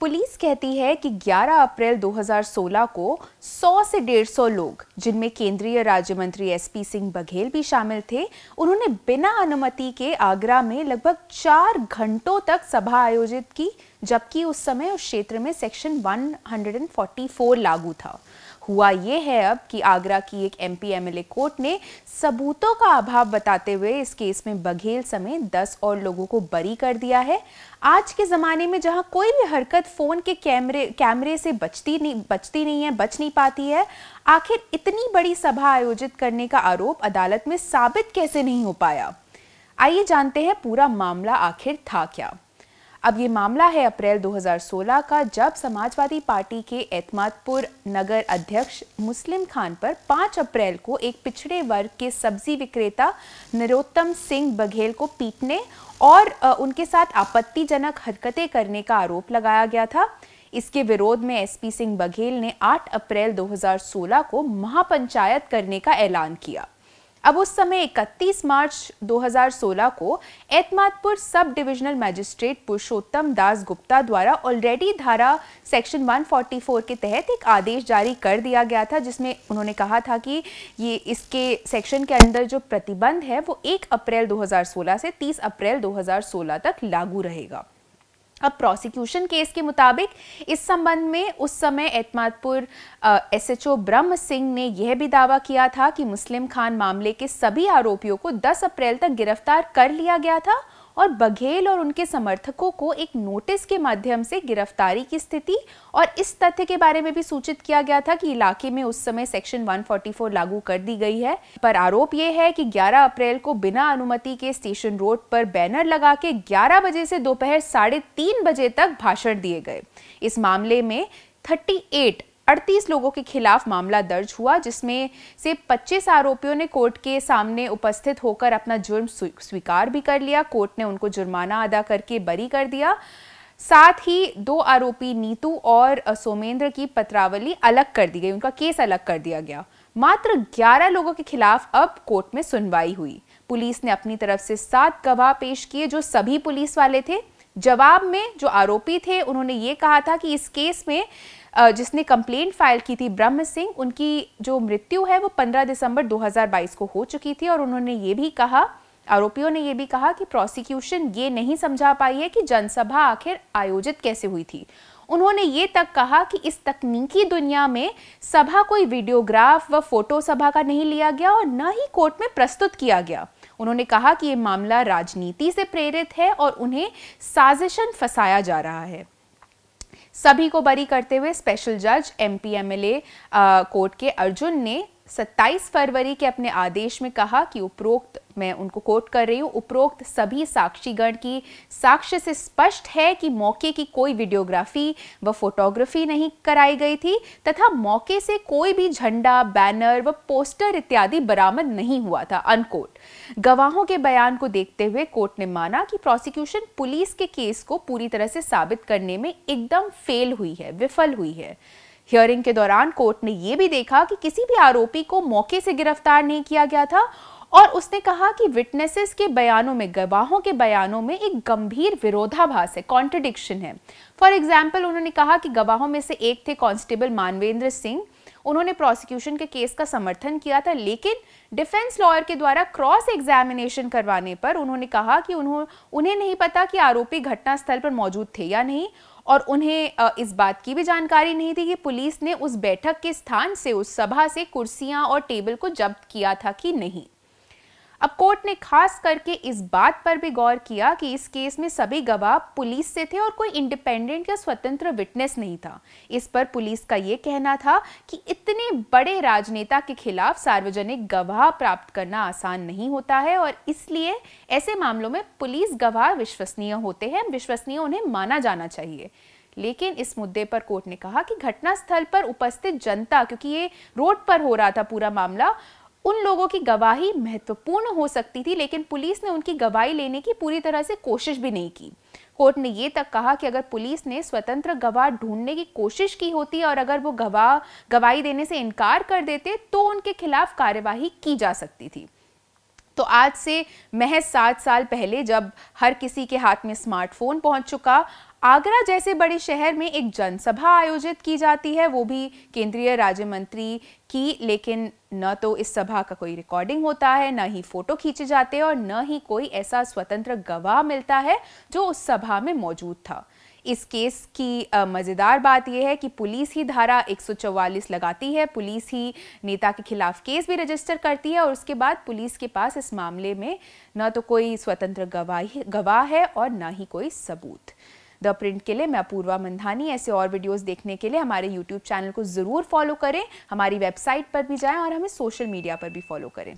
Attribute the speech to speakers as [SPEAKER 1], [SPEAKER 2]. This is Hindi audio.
[SPEAKER 1] पुलिस कहती है कि 11 अप्रैल 2016 को 100 से 150 लोग, जिनमें केंद्रीय राज्य मंत्री एसपी सिंह बघेल भी शामिल थे, उन्होंने बिना अनुमति के आगरा में लगभग चार घंटों तक सभा आयोजित की, जबकि उस समय उस क्षेत्र में सेक्शन 144 लागू था। हुआ ये है अब कि आगरा की एक एमपी एमएलए कोर्ट ने सबूतों का अभाव बताते हुए इस केस में बघेल समेत 10 और लोगों को बरी कर दिया है। आज के ज़माने में जहाँ कोई भी हरकत फ़ोन के कैमरे कैमरे से बचती नहीं बचती नहीं है, बच नहीं पाती है, आखिर इतनी बड़ी सभा आयोजित करने का आरोप अदालत में साबित कैसे नहीं हो पाया? आइए जानते हैं पूरा मामला आखिर था क्या। अब ये मामला है अप्रैल 2016 का, जब समाजवादी पार्टी के एतमादपुर नगर अध्यक्ष मुस्लिम खान पर 5 अप्रैल को एक पिछड़े वर्ग के सब्ज़ी विक्रेता नरोत्तम सिंह बघेल को पीटने और उनके साथ आपत्तिजनक हरकतें करने का आरोप लगाया गया था। इसके विरोध में एसपी सिंह बघेल ने 8 अप्रैल 2016 को महापंचायत करने का ऐलान किया। अब उस समय 31 मार्च 2016 को Etmadpur sub divisional magistrate Purushottam Das Gupta द्वारा ऑलरेडी धारा सेक्शन 144 के तहत एक आदेश जारी कर दिया गया था, जिसमें उन्होंने कहा था कि ये इसके सेक्शन के अंदर जो प्रतिबंध है, वो 1 अप्रैल 2016 से 30 अप्रैल 2016 तक लागू रहेगा। अब प्रोसिक्यूशन केस के मुताबिक, इस संबंध में उस समय एतमादपुर एसएचओ ब्रह्म सिंह ने यह भी दावा किया था कि मुस्लिम खान मामले के सभी आरोपियों को 10 अप्रैल तक गिरफ़्तार कर लिया गया था और बघेल और उनके समर्थकों को एक नोटिस के माध्यम से गिरफ्तारी की स्थिति और इस तथ्य के बारे में भी सूचित किया गया था कि इलाके में उस समय सेक्शन 144 लागू कर दी गई है। पर आरोप यह है कि 11 अप्रैल को बिना अनुमति के स्टेशन रोड पर बैनर लगा के 11 बजे से दोपहर साढ़े तीन बजे तक भाषण दिए गए। इस मामले में 38 38 लोगों के खिलाफ मामला दर्ज हुआ, जिसमें से 25 आरोपियों ने कोर्ट के सामने उपस्थित होकर अपना जुर्म स्वीकार भी कर लिया। कोर्ट ने उनको जुर्माना अदा करके बरी कर दिया। साथ ही दो आरोपी नीतू और सोमेंद्र की पत्रावली अलग कर दी गई, उनका केस अलग कर दिया गया। मात्र 11 लोगों के खिलाफ अब कोर्ट में सुनवाई हुई। पुलिस ने अपनी तरफ़ से सात गवाह पेश किए, जो सभी पुलिस वाले थे। जवाब में जो आरोपी थे, उन्होंने ये कहा था कि इस केस में जिसने कंप्लेंट फ़ाइल की थी ब्रह्म सिंह, उनकी जो मृत्यु है वो 15 दिसंबर 2022 को हो चुकी थी और उन्होंने ये भी कहा, आरोपियों ने यह भी कहा कि प्रोसिक्यूशन ये नहीं समझा पाई है कि जनसभा आखिर आयोजित कैसे हुई थी। उन्होंने ये तक कहा कि इस तकनीकी दुनिया में सभा कोई वीडियोग्राफ व फ़ोटो सभा का नहीं लिया गया और न ही कोर्ट में प्रस्तुत किया गया। उन्होंने कहा कि ये मामला राजनीति से प्रेरित है और उन्हें साजिशन फंसाया जा रहा है। सभी को बरी करते हुए स्पेशल जज M P M L A court के अर्जुन ने 27 फरवरी के अपने आदेश में कहा कि उपरोक्त मैं उनको कोट कर रही हूँ। उपरोक्त सभी साक्षीगण की साक्ष्य से स्पष्ट है कि मौके की कोई वीडियोग्राफी व फोटोग्राफी नहीं कराई गई थी तथा मौके से कोई भी झंडा बैनर व पोस्टर इत्यादि बरामद नहीं हुआ था अनकोट गवाहों के बयान को देखते हुए कोर्ट ने माना कि प्रोसिक्यूशन पुलिस के केस को पूरी तरह से साबित करने में एकदम फेल हुई है, विफल हुई है। हियरिंग के दौरान कोर्ट ने यह भी देखा कि किसी भी आरोपी को मौके से गिरफ़्तार नहीं किया गया था और उसने कहा कि विटनेसेस के बयानों में, गवाहों के बयानों में एक गंभीर विरोधाभास है कॉन्ट्रडिक्शन है। फॉर एग्ज़ाम्पल उन्होंने कहा कि गवाहों में से एक थे कांस्टेबल मानवेंद्र सिंह। उन्होंने प्रोसिक्यूशन के केस का समर्थन किया था, लेकिन डिफेंस लॉयर के द्वारा क्रॉस एग्जामिनेशन करवाने पर उन्होंने कहा कि उन्हों, उन्हें नहीं पता कि आरोपी घटनास्थल पर मौजूद थे या नहीं, और उन्हें इस बात की भी जानकारी नहीं थी कि पुलिस ने उस बैठक के स्थान से, उस सभा से कुर्सियाँ और टेबल को जब्त किया था कि नहीं। अब कोर्ट ने खास करके इस बात पर भी गौर किया कि इस केस में सभी गवाह पुलिस से थे और कोई इंडिपेंडेंट या स्वतंत्र विटनेस नहीं था। इस पर पुलिस का यह कहना था कि इतने बड़े राजनेता के खिलाफ सार्वजनिक गवाह प्राप्त करना आसान नहीं होता है और इसलिए ऐसे मामलों में पुलिस गवाह विश्वसनीय होते हैं, विश्वसनीय उन्हें माना जाना चाहिए। लेकिन इस मुद्दे पर कोर्ट ने कहा कि घटनास्थल पर उपस्थित जनता, क्योंकि ये रोड पर हो रहा था पूरा मामला उन लोगों की गवाही महत्वपूर्ण हो सकती थी, लेकिन पुलिस ने उनकी गवाही लेने की पूरी तरह से कोशिश भी नहीं की। कोर्ट ने ये तक कहा कि अगर पुलिस ने स्वतंत्र गवाह ढूँढने की कोशिश की होती और अगर वो गवाह, गवाही देने से इनकार कर देते तो उनके खिलाफ कार्यवाही की जा सकती थी। तो आज से महज सात साल पहले जब हर किसी के हाथ में स्मार्टफ़ोन पहुँच चुका आगरा जैसे बड़े शहर में एक जनसभा आयोजित की जाती है, वो भी केंद्रीय राज्य मंत्री की, लेकिन न तो इस सभा का कोई रिकॉर्डिंग होता है, न ही फ़ोटो खींचे जाते हैं और न ही कोई ऐसा स्वतंत्र गवाह मिलता है जो उस सभा में मौजूद था। इस केस की मज़ेदार बात यह है कि पुलिस ही धारा 144 लगाती है, पुलिस ही नेता के खिलाफ केस भी रजिस्टर करती है और उसके बाद पुलिस के पास इस मामले में न तो कोई स्वतंत्र गवाही, गवाह है और न ही कोई सबूत। द प्रिंट के लिए, मैं अपूर्वा मंधानी, ऐसे और वीडियोज़ देखने के लिए हमारे यूट्यूब चैनल को ज़रूर फॉलो करें, हमारी वेबसाइट पर भी जाएँ और हमें सोशल मीडिया पर भी फॉलो करें।